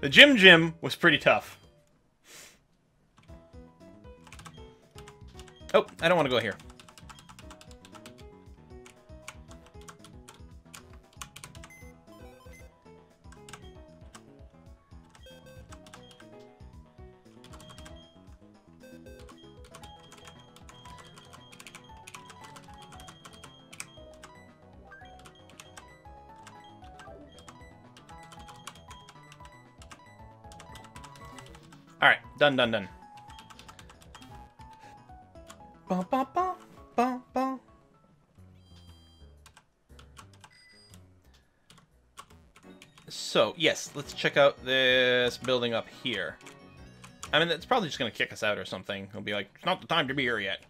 The Gym Gym was pretty tough. Oh, I don't want to go here. Done, done, done. Bum, bum, bum, bum, bum. So, yes, let's check out this building up here. I mean, it's probably just going to kick us out or something. It'll be like, it's not the time to be here yet.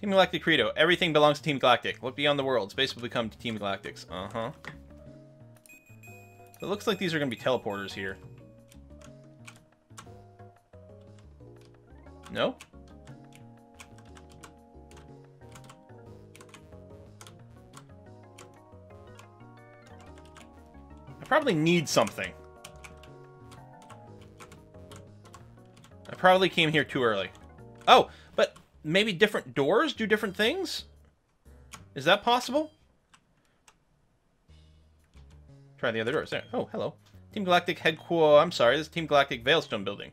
Team Galactic Credo. Everything belongs to Team Galactic. Look beyond the world. Space will become Team Galactics. Uh-huh. It looks like these are going to be teleporters here. No? I probably need something. I probably came here too early. Oh, but maybe different doors do different things? Is that possible? Try the other doors. There. Oh, hello. Team Galactic Headquarters. I'm sorry, this is Team Galactic Veilstone Building.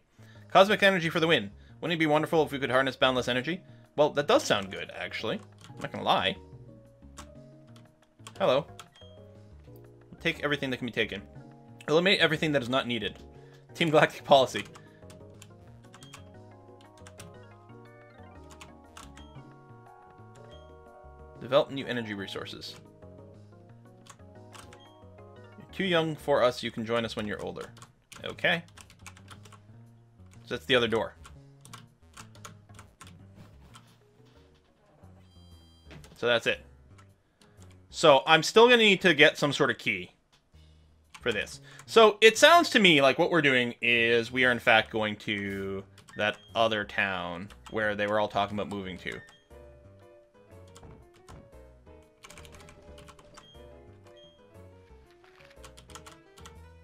Cosmic energy for the win. Wouldn't it be wonderful if we could harness boundless energy? Well, that does sound good, actually. I'm not gonna lie. Hello. Take everything that can be taken. Eliminate everything that is not needed. Team Galactic policy. Develop new energy resources. Too young for us. You can join us when you're older. Okay. So that's the other door. So that's it. So I'm still going to need to get some sort of key for this. So it sounds to me like what we're doing is we are in fact going to that other town where they were all talking about moving to.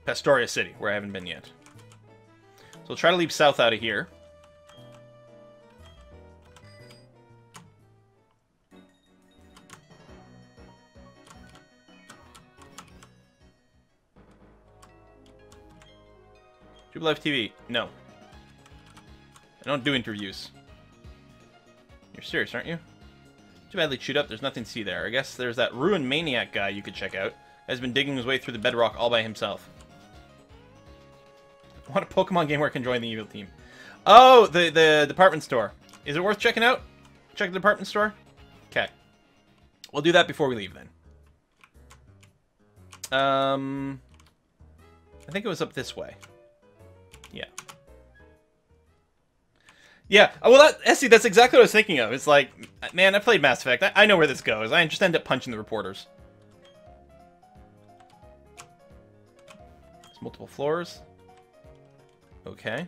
Pastoria City, where I haven't been yet. So we'll try to leap south out of here. Tube Life TV. No. I don't do interviews. You're serious, aren't you? Too badly chewed up. There's nothing to see there. I guess there's that Ruin Maniac guy you could check out. Guy's been digging his way through the bedrock all by himself. What a Pokemon game where I can join the evil team. Oh, the, the department store. Is it worth checking out? Check the department store? Okay. We'll do that before we leave, then. Um, I think it was up this way. Yeah. Yeah, uh, well, that, Essie, that's exactly what I was thinking of. It's like, man, I played Mass Effect. I, I know where this goes. I just end up punching the reporters. There's multiple floors. Okay.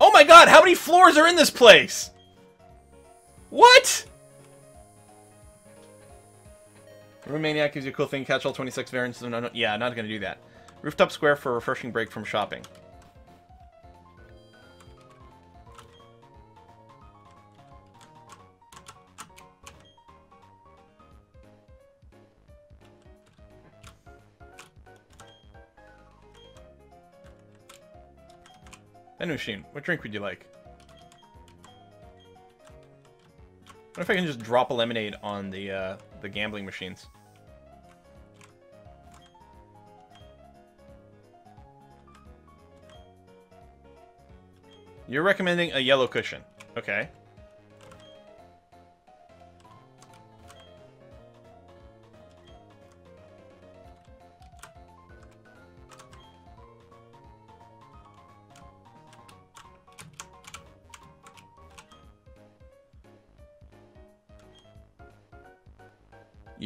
Oh my god, how many floors are in this place? What? Romaniac gives you a cool thing, catch all 26 variants. No, no, yeah, not gonna do that. Rooftop Square for a refreshing break from shopping. Machine. What drink would you like? What if I can just drop a lemonade on the uh, the gambling machines? You're recommending a yellow cushion. Okay.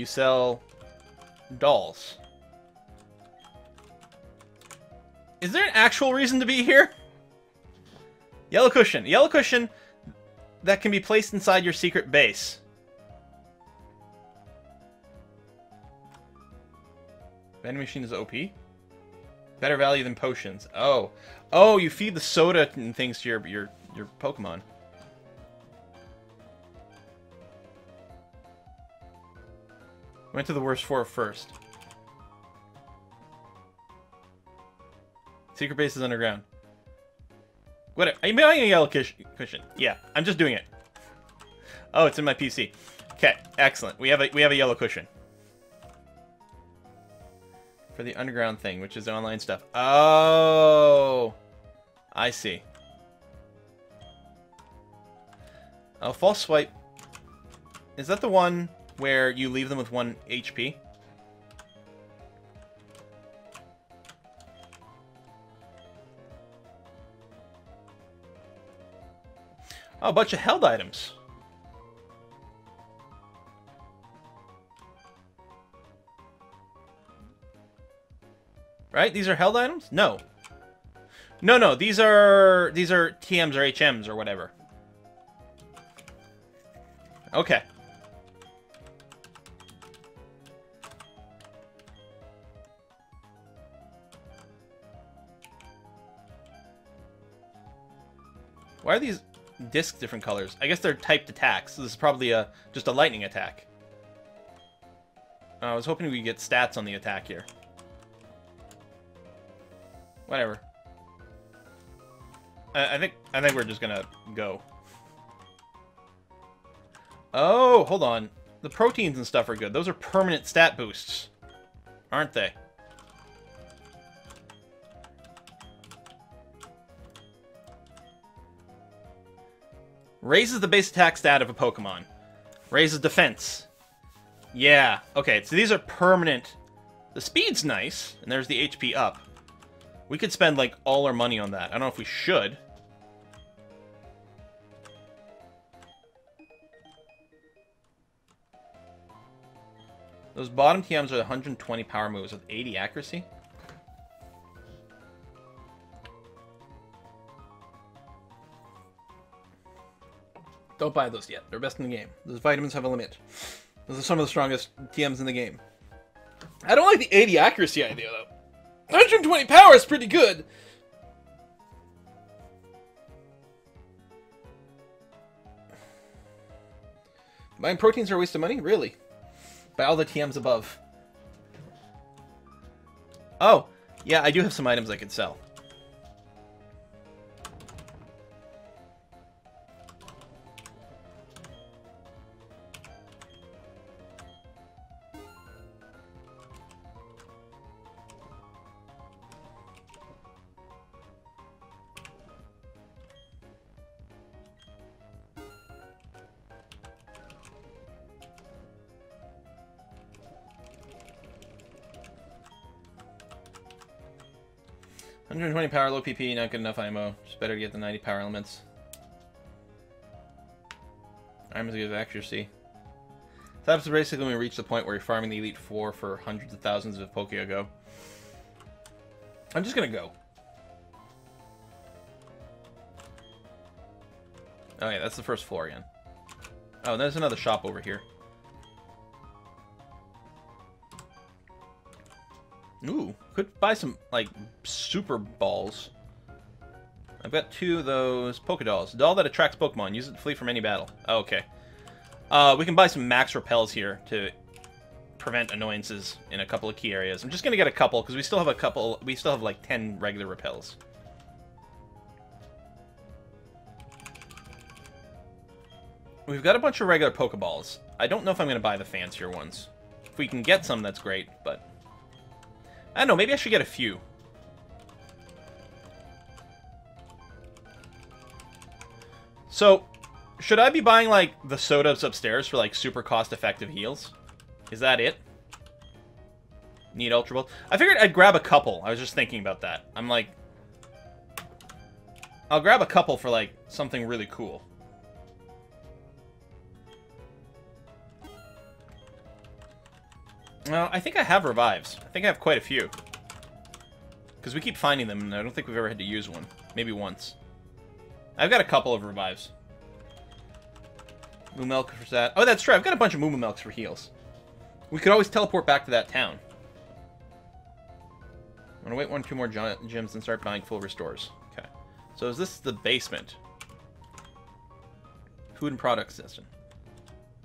Sell dolls. Is there an actual reason to be here? Yellow cushion. Yellow cushion. that can be placed inside your secret base. Vending machine is OP? Better value than potions. Oh. Oh, you feed the soda and things to your your your Pokemon. Went to the worst four first. Secret base is underground. What? Are you buying a yellow cushion? Yeah, I'm just doing it. Oh, it's in my PC. Okay, excellent. We have a we have a yellow cushion for the underground thing, which is online stuff. Oh, I see. Oh, false swipe. Is that the one where you leave them with one HP? Oh, a bunch of held items. Right? These are held items? No. No, no, these are these are TMs or HMs or whatever. Okay. Why are these discs different colors? I guess they're typed attacks. So this is probably a just a lightning attack. Uh, I was hoping we get stats on the attack here. Whatever. I, I think I think we're just gonna go. Oh, hold on. The proteins and stuff are good. Those are permanent stat boosts, aren't they? Raises the base attack stat of a Pokemon. Raises defense. Yeah. Okay, so these are permanent. The speed's nice, and there's the HP up. We could spend, like, all our money on that. I don't know if we should. Those bottom TMs are 120 power moves with 80 accuracy. Don't buy those yet. They're best in the game. Those vitamins have a limit. Those are some of the strongest TMs in the game. I don't like the 80 accuracy idea, though. 120 power is pretty good. Buying proteins are a waste of money? Really? Buy all the TMs above. Oh, yeah, I do have some items I could sell. 120 power, low PP, not good enough IMO. Just better to get the 90 power elements. I'm as good as accuracy. That's basically when we reach the point where you're farming the Elite Four for hundreds of thousands of Pokego. I'm just gonna go. Oh yeah, that's the first floor again. Oh, there's another shop over here. Ooh, could buy some, like, super balls. I've got two of those Pokedolls. Doll that attracts Pokemon. Use it to flee from any battle. Oh, okay. Uh, we can buy some max repels here to prevent annoyances in a couple of key areas. I'm just to get a couple, because we still have a couple... We still have, like, 10 regular repels. We've got a bunch of regular Pokeballs. I don't know if I'm going to buy the fancier ones. If we can get some, that's great, but... I don't know, maybe I should get a few. So, should I be buying, like, the sodas upstairs for, like, super cost-effective heals? Is that it? Need Ultra Ball? I figured I'd grab a couple. I was just thinking about that. I'm like... I'll grab a couple for, like, something really cool. Well, I think I have revives. I think I have quite a few. Because we keep finding them, and I don't think we've ever had to use one. Maybe once. I've got a couple of revives. Moo Milk for that. Oh, that's true. I've got a bunch of Moo Milks for heals. We could always teleport back to that town. I'm gonna wait one, two more gyms and start buying full restores. Okay. So is this the basement? Food and product system.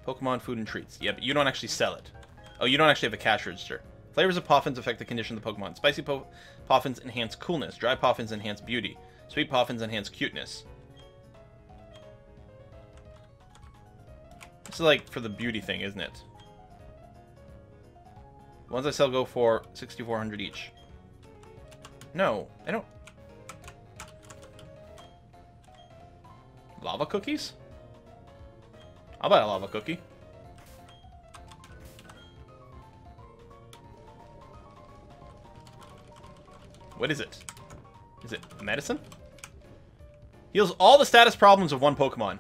Pokemon food and treats. Yeah, but you don't actually sell it. Oh, you don't actually have a cash register. Flavors of Poffins affect the condition of the Pokemon. Spicy po Poffins enhance coolness. Dry Poffins enhance beauty. Sweet Poffins enhance cuteness. This is like for the beauty thing, isn't it? The ones I sell go for 6400 each. No, I don't... Lava cookies? I'll buy a lava cookie. What is it? Is it medicine? Heals all the status problems of one Pokemon.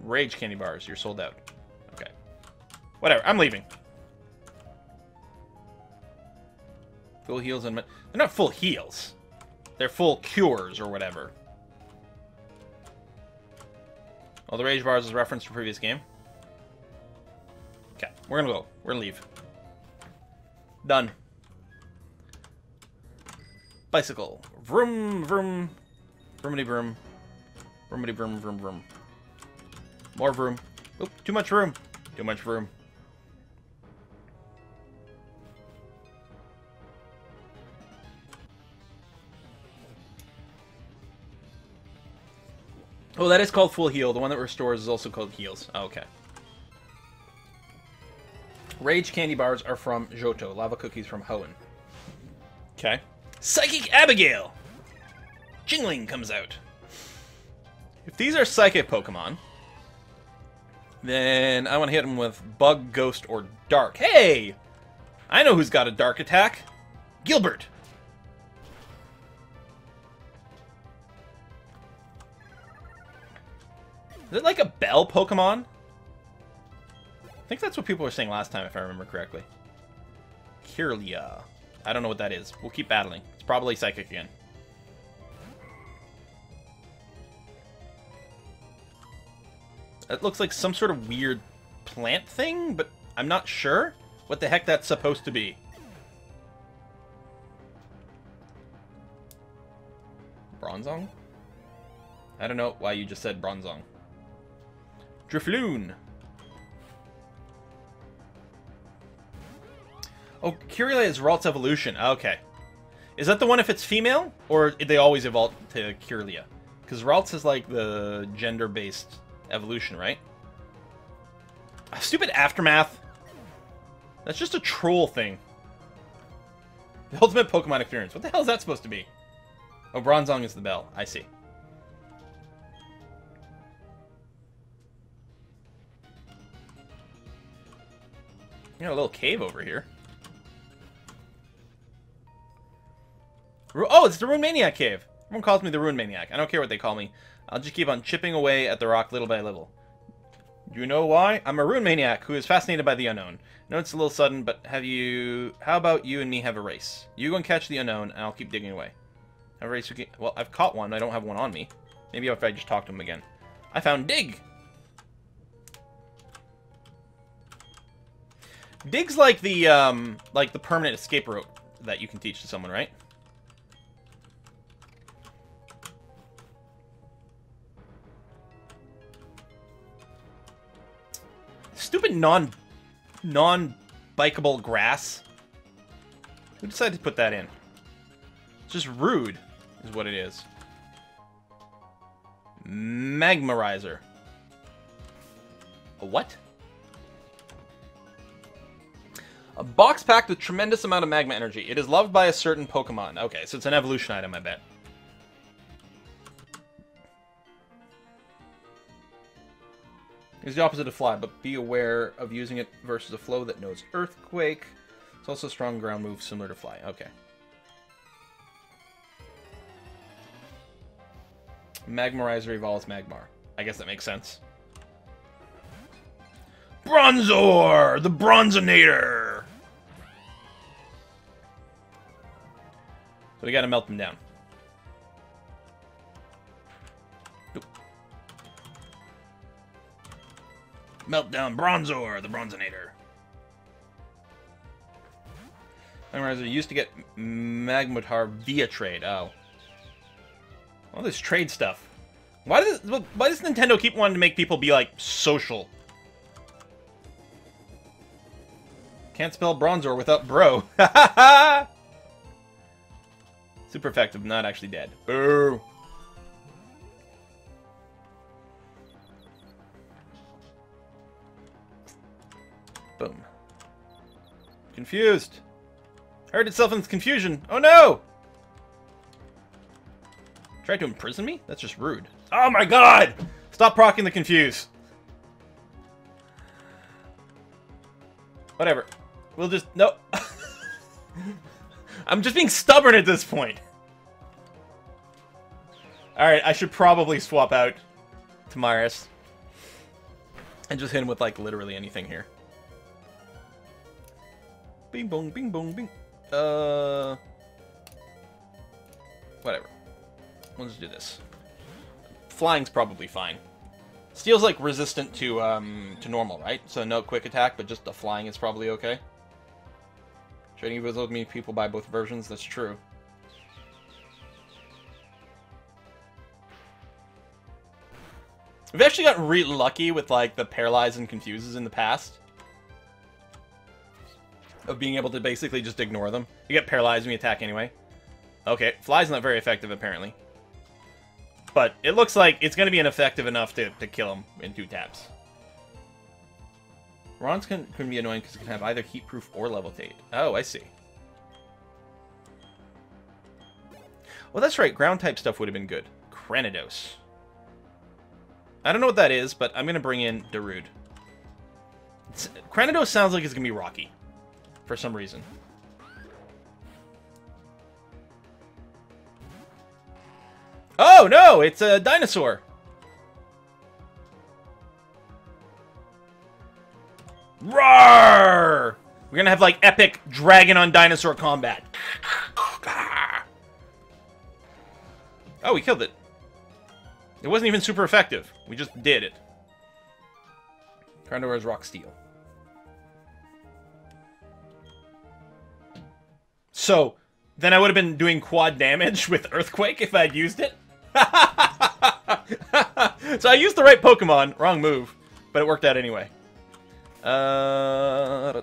Rage candy bars. You're sold out. Okay. Whatever. I'm leaving. Full heals and... They're not full heals. They're full cures or whatever. All the rage bars is referenced to previous game. Okay, we're gonna go. We're gonna leave. Done. Bicycle. Vroom, vroom. Vroomity vroom. Vroomity vroom, vroom, vroom. More vroom. Oop, too much room. Too much room. Oh, that is called full heal. The one that restores is also called heals. Oh, okay. Rage candy bars are from Johto. Lava cookies from Hoenn. Okay. Psychic Abigail! Chingling comes out. If these are psychic Pokemon, then I want to hit them with Bug, Ghost, or Dark. Hey! I know who's got a Dark attack. Gilbert. Is it like a bell Pokemon? I think that's what people were saying last time, if I remember correctly. Kirlia. I don't know what that is. We'll keep battling. It's probably Psychic again. It looks like some sort of weird plant thing, but I'm not sure what the heck that's supposed to be. Bronzong? I don't know why you just said Bronzong. Drifloon. Oh, Kirlia is Ralts evolution. Okay. Is that the one if it's female? Or they always evolve to Kirlia? Because Ralts is like the gender-based evolution, right? Oh, stupid Aftermath. That's just a troll thing. The ultimate Pokemon experience. What the hell is that supposed to be? Oh, Bronzong is the bell. I see. You got a little cave over here. Oh, it's the Ruin Maniac cave. Everyone calls me the Ruin Maniac. I don't care what they call me. I'll just keep on chipping away at the rock little by little. You know why? I'm a Ruin Maniac who is fascinated by the unknown. I know it's a little sudden, but have you... How about you and me have a race? You go and catch the unknown, and I'll keep digging away. Have a race can... Well, I've caught one. I don't have one on me. Maybe if I just talk to him again. I found Dig! Dig's like the, um, like the permanent escape route that you can teach to someone, right? Stupid non, non-bikeable grass. Who decided to put that in? It's just rude, is what it is. Magmarizer. A what? A box packed with tremendous amount of magma energy. It is loved by a certain Pokemon. Okay, so it's an evolution item, I bet. It's the opposite of fly, but be aware of using it versus a flow that knows earthquake. It's also a strong ground move similar to fly. Okay. Magmarizer evolves Magmar. I guess that makes sense. Bronzor! The Bronzinator! But we gotta melt them down. Nope. Melt down Bronzor, the Bronzinator. I remember used to get Magmortar via trade. Oh. All this trade stuff. Why does why does Nintendo keep wanting to make people be like social? Can't spell Bronzor without bro. Super effective, not actually dead. Boo. Boom. Confused. Hurt itself in its confusion. Oh no! Tried to imprison me? That's just rude. Oh my god! Stop procking the confuse. Whatever. We'll just... No. I'm just being stubborn at this point. Alright, I should probably swap out Tamaris. And just hit him with, like, literally anything here. Bing bong, bing bong, bing. Uh... Whatever. Let's do this. Flying's probably fine. Steel's, like, resistant to, um, to normal, right? So no quick attack, but just the flying is probably okay. Trading with me people buy both versions, that's true. We've actually gotten really lucky with, like, the paralyze and confuses in the past. Of being able to basically just ignore them. You get paralyzed when you attack anyway. Okay, fly's not very effective, apparently. But it looks like it's going to be ineffective enough to, to kill him in two taps. Rons can, can be annoying because it can have either heat proof or levitate. Oh, I see. Well, that's right. Ground type stuff would have been good. Cranidos. I don't know what that is, but I'm going to bring in Darude. Cranidos sounds like it's going to be rocky. For some reason. Oh, no! It's a dinosaur! Roar! We're gonna have, like, epic dragon on dinosaur combat. Oh, we killed it. It wasn't even super effective. We just did it. Carnivore is rock steel. So, then I would have been doing quad damage with Earthquake if I'd used it? so I used the right Pokemon. Wrong move. But it worked out anyway. Uh,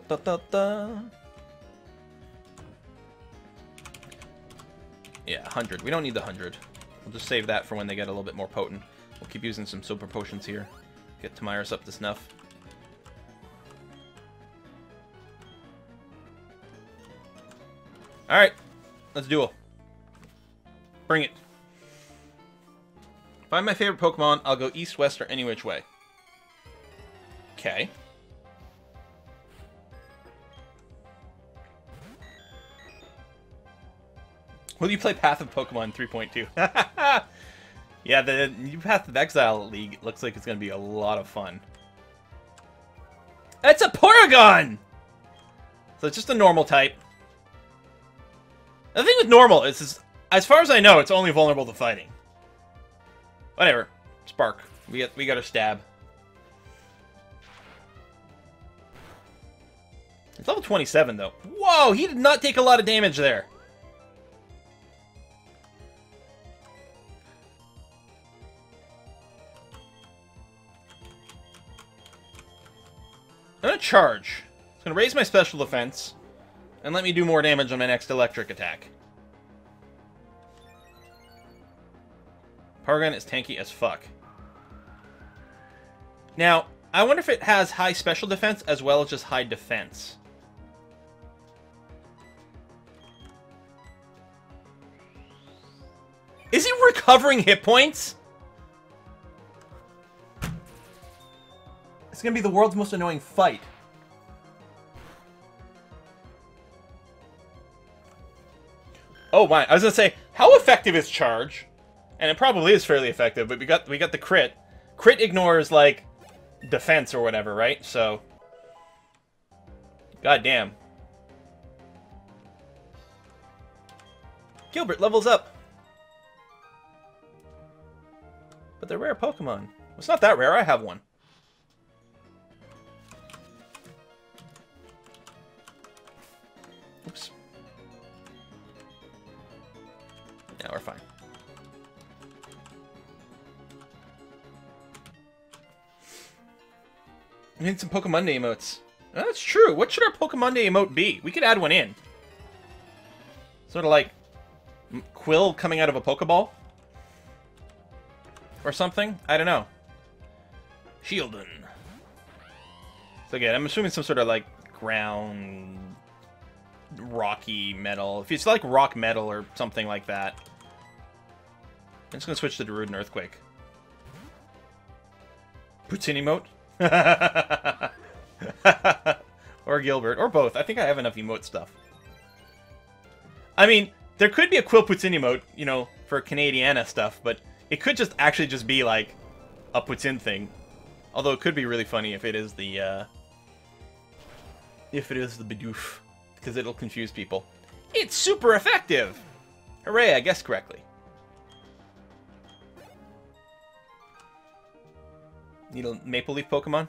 yeah, 100. We don't need the 100. We'll just save that for when they get a little bit more potent. We'll keep using some super potions here. Get Tamiris up to snuff. Alright. Let's duel. Bring it. Find my favorite Pokemon, I'll go east, west, or any which way. Okay. Will you play Path of Pokemon 3.2? yeah, the new Path of Exile League looks like it's going to be a lot of fun. It's a Porygon! So it's just a normal type. The thing with normal is, as far as I know, it's only vulnerable to fighting. Whatever. Spark. We got we got a stab. It's level 27 though. Whoa, he did not take a lot of damage there. Charge. It's gonna raise my special defense and let me do more damage on my next electric attack. Porygon is tanky as fuck. Now, I wonder if it has high special defense as well as just high defense. Is he recovering hit points? It's gonna be the world's most annoying fight. Oh my, I was gonna say, how effective is charge? And it probably is fairly effective, but we got we got the crit. Crit ignores like defense or whatever, right? So God damn. Gilbert levels up. But they're rare Pokemon. It's not that rare. I have one. We need some Pokemon Day emotes. Oh, that's true. What should our Pokemon Day emote be? We could add one in. Sort of like Quill coming out of a Pokeball? Or something? I don't know. Shieldon. So again, I'm assuming some sort of like ground rocky metal. If it's like rock metal or something like that. I'm just gonna switch to Darude and Earthquake. Poutine emote? or Gilbert, or both. I think I have enough emote stuff. I mean, there could be a Quill Poutine emote, you know, for Canadiana stuff, but it could just actually just be like a Poutine thing. Although it could be really funny if it is the, uh, if it is the Bidoof, because it'll confuse people. It's super effective! Hooray, I guessed correctly. Need a Maple Leaf Pokemon?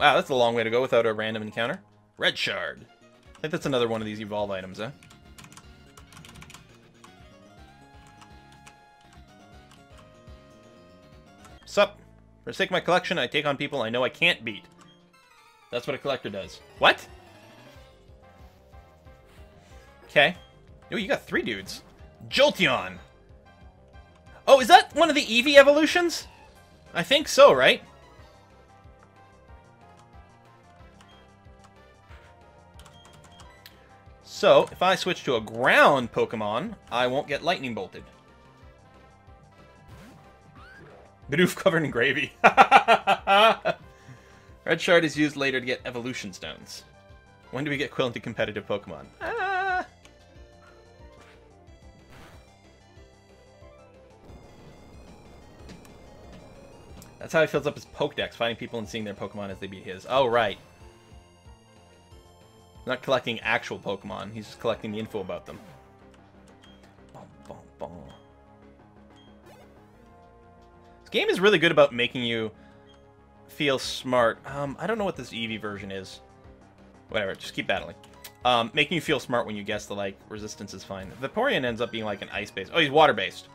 Wow, that's a long way to go without a random encounter. Red Shard. I think that's another one of these evolve items, eh? Sup? For the sake of my collection, I take on people I know I can't beat. That's what a collector does. What? Okay. Oh, you got three dudes. Jolteon! Oh, is that one of the Eevee evolutions? I think so, right? So, if I switch to a ground Pokemon, I won't get lightning bolted. Bidoof covered in gravy. Red Shard is used later to get evolution stones. When do we get Quill into competitive Pokemon? Ah. That's how he fills up his Pokedex, finding people and seeing their Pokemon as they beat his. Oh, right not collecting actual Pokemon, he's just collecting the info about them. This game is really good about making you feel smart. Um, I don't know what this Eevee version is. Whatever, just keep battling. Um, making you feel smart when you guess the, like, resistance is fine. Vaporeon ends up being, like, an ice-based. Oh, he's water-based.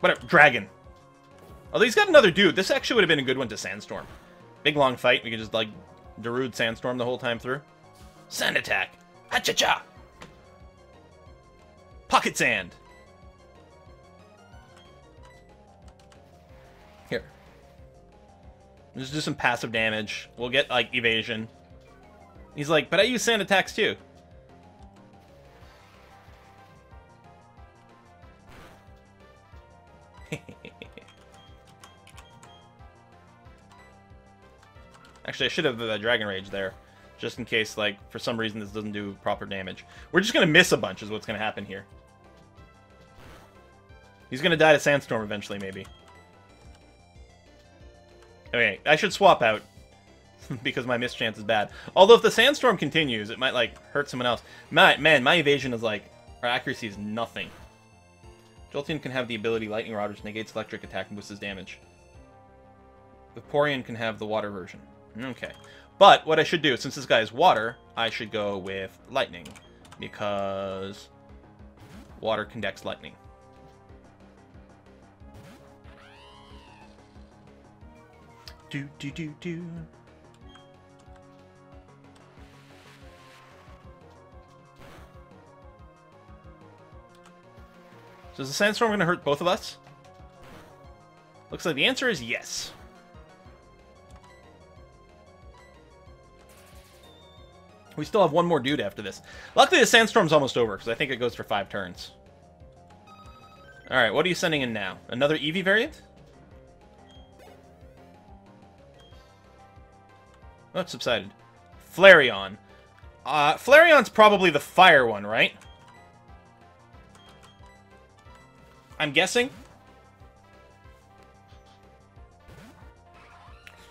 Whatever, Dragon. Although he's got another dude. This actually would have been a good one to Sandstorm. Big, long fight. We could just, like, Darude Sandstorm the whole time through. Sand attack! Hacha-cha! Pocket Sand! Here. Let's do some passive damage. We'll get, like, evasion. He's like, but I use sand attacks too. Actually, I should have the Dragon Rage there. Just in case, like, for some reason this doesn't do proper damage. We're just going to miss a bunch is what's going to happen here. He's going to die to Sandstorm eventually, maybe. Okay, I should swap out. because my miss chance is bad. Although if the Sandstorm continues, it might, like, hurt someone else. My, man, my evasion is, like, our accuracy is nothing. Jolteon can have the ability Lightning Rod, which negates electric attack and boosts his damage. Vaporeon can have the water version. Okay. But what I should do, since this guy is water, I should go with lightning. Because water conducts lightning. Do, do, do, do. So is the sandstorm going to hurt both of us? Looks like the answer is yes. We still have one more dude after this. Luckily, the sandstorm's almost over, because I think it goes for five turns. Alright, what are you sending in now? Another Eevee variant? Oh, it subsided. Flareon. Uh, Flareon's probably the fire one, right? I'm guessing?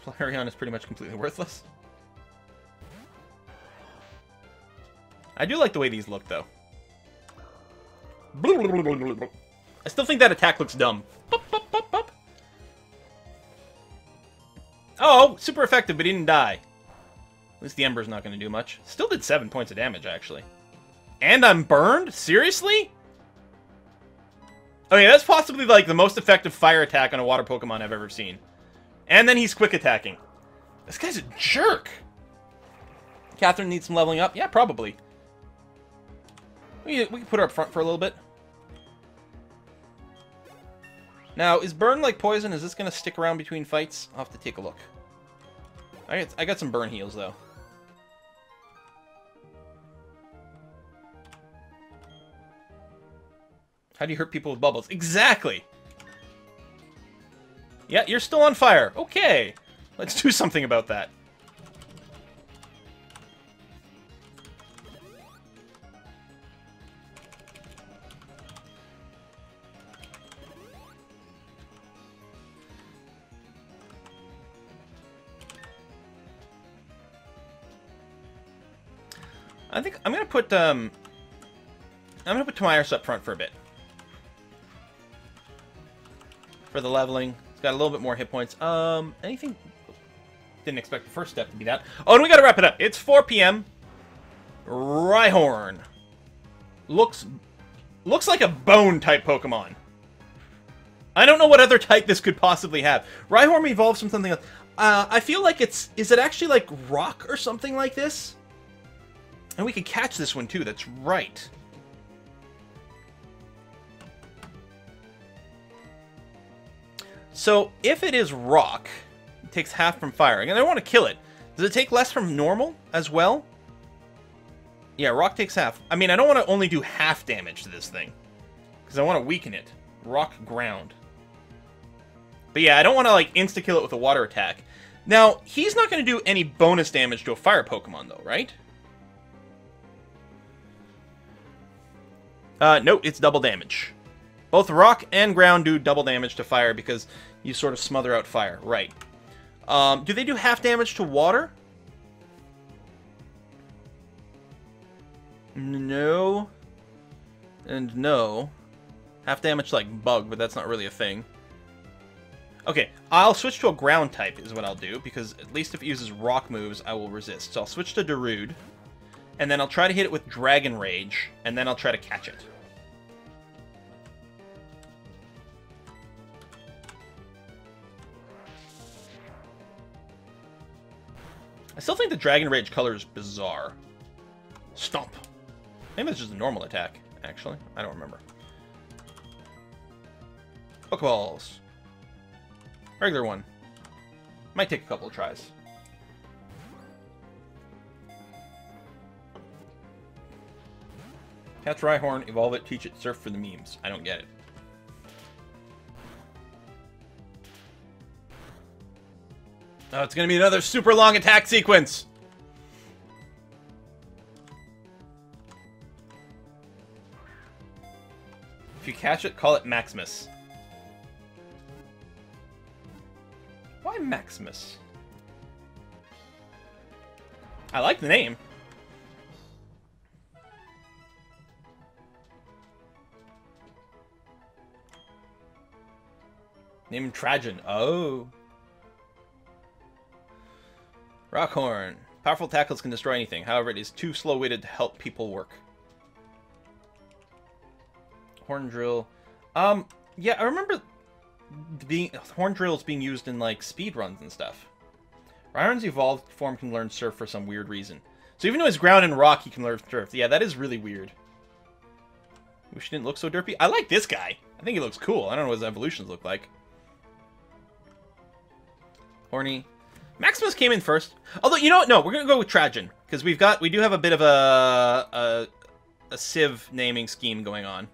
Flareon is pretty much completely worthless. I do like the way these look, though. I still think that attack looks dumb. Oh, super effective, but he didn't die. At least the Ember's not going to do much. Still did 7 points of damage, actually. And I'm burned? Seriously? Okay, that's possibly like the most effective fire attack on a water Pokemon I've ever seen. And then he's quick attacking. This guy's a jerk. Catherine needs some leveling up? Yeah, probably. We, we can put her up front for a little bit. Now, is burn like poison? Is this going to stick around between fights? I'll have to take a look. I got, I got some burn heals, though. How do you hurt people with bubbles? Exactly! Yeah, you're still on fire. Okay. Let's do something about that. I think I'm gonna put um I'm gonna put Tomiris up front for a bit. For the leveling. It's got a little bit more hit points. Um anything didn't expect the first step to be that. Oh and we gotta wrap it up. It's 4 p.m. Rhyhorn. Looks looks like a bone type Pokemon. I don't know what other type this could possibly have. Rhyhorn evolves from something else. Uh, I feel like it's... Is it actually like rock or something like this? And we could catch this one too, that's right. So, if it is rock, it takes half from firing. And I want to kill it. Does it take less from normal as well? Yeah, rock takes half. I mean, I don't want to only do half damage to this thing. Because I want to weaken it. Rock ground. But yeah, I don't want to, like, insta-kill it with a water attack. Now, he's not going to do any bonus damage to a fire Pokemon, though, right? Uh, nope, it's double damage. Both rock and ground do double damage to fire because you sort of smother out fire. Right. Um, do they do half damage to water? No. And no. Half damage like, bug, but that's not really a thing. Okay, I'll switch to a ground type is what I'll do, because at least if it uses rock moves, I will resist. So I'll switch to Darude and then I'll try to hit it with Dragon Rage, and then I'll try to catch it. I still think the Dragon Rage color is bizarre. Stomp. Maybe it's just a normal attack, actually. I don't remember. Pokeballs. Regular one. Might take a couple of tries. Catch Rhyhorn, evolve it, teach it, surf for the memes. I don't get it. Oh, it's gonna be another super long attack sequence! If you catch it, call it Maximus. Why Maximus? I like the name. Name him Trajan. Oh. Rockhorn. Powerful tackles can destroy anything. However, it is too slow-witted to help people work. Horn drill. Um, yeah, I remember being horn drills being used in like speed runs and stuff. Rhyhorn's evolved form can learn surf for some weird reason. So even though he's ground and rock, he can learn surf. Yeah, that is really weird. Wish he didn't look so derpy. I like this guy. I think he looks cool. I don't know what his evolutions look like. Horny. Maximus came in first. Although, you know what? No, we're going to go with Trajan. Because we've got, we do have a bit of a, a, a Civ naming scheme going on.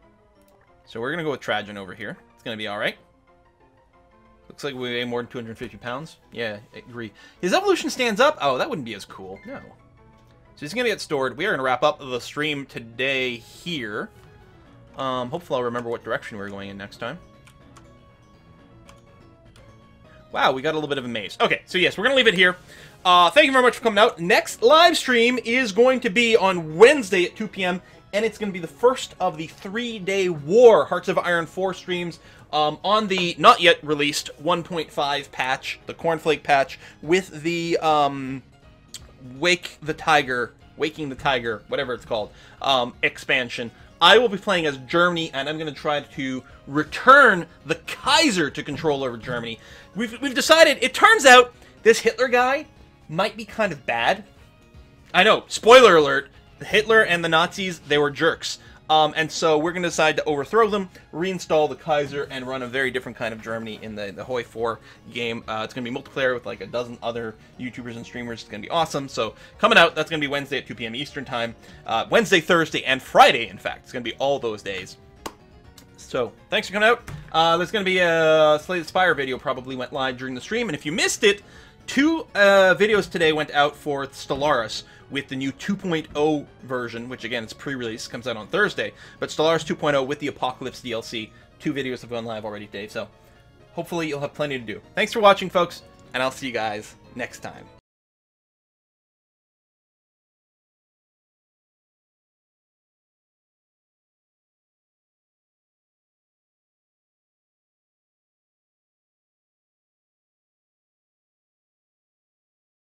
So we're going to go with Trajan over here. It's going to be alright. Looks like we weigh more than 250 pounds. Yeah, I agree. His evolution stands up? Oh, that wouldn't be as cool. No. So he's going to get stored. We are going to wrap up the stream today here. Um, hopefully I'll remember what direction we're going in next time. Wow, we got a little bit of a maze. Okay, so yes, we're going to leave it here. Uh, thank you very much for coming out. Next live stream is going to be on Wednesday at 2 p.m., and it's going to be the first of the three-day War Hearts of Iron 4 streams um, on the not yet released 1.5 patch, the Cornflake patch, with the um, Wake the Tiger, Waking the Tiger, whatever it's called, um, expansion. I will be playing as Germany, and I'm going to try to return the Kaiser to control over Germany. We've, we've decided, it turns out, this Hitler guy might be kind of bad. I know, spoiler alert, Hitler and the Nazis, they were jerks. Um, and so we're going to decide to overthrow them, reinstall the Kaiser, and run a very different kind of Germany in the, the Hoi 4 game. Uh, it's going to be multiplayer with like a dozen other YouTubers and streamers. It's going to be awesome. So coming out, that's going to be Wednesday at 2 p.m. Eastern Time. Uh, Wednesday, Thursday, and Friday, in fact. It's going to be all those days. So, thanks for coming out. Uh, there's going to be a Slay Spire video probably went live during the stream, and if you missed it, two uh, videos today went out for Stellaris with the new 2.0 version, which again, it's pre-release, comes out on Thursday, but Stellaris 2.0 with the Apocalypse DLC. Two videos have gone live already, Dave, so hopefully you'll have plenty to do. Thanks for watching, folks, and I'll see you guys next time.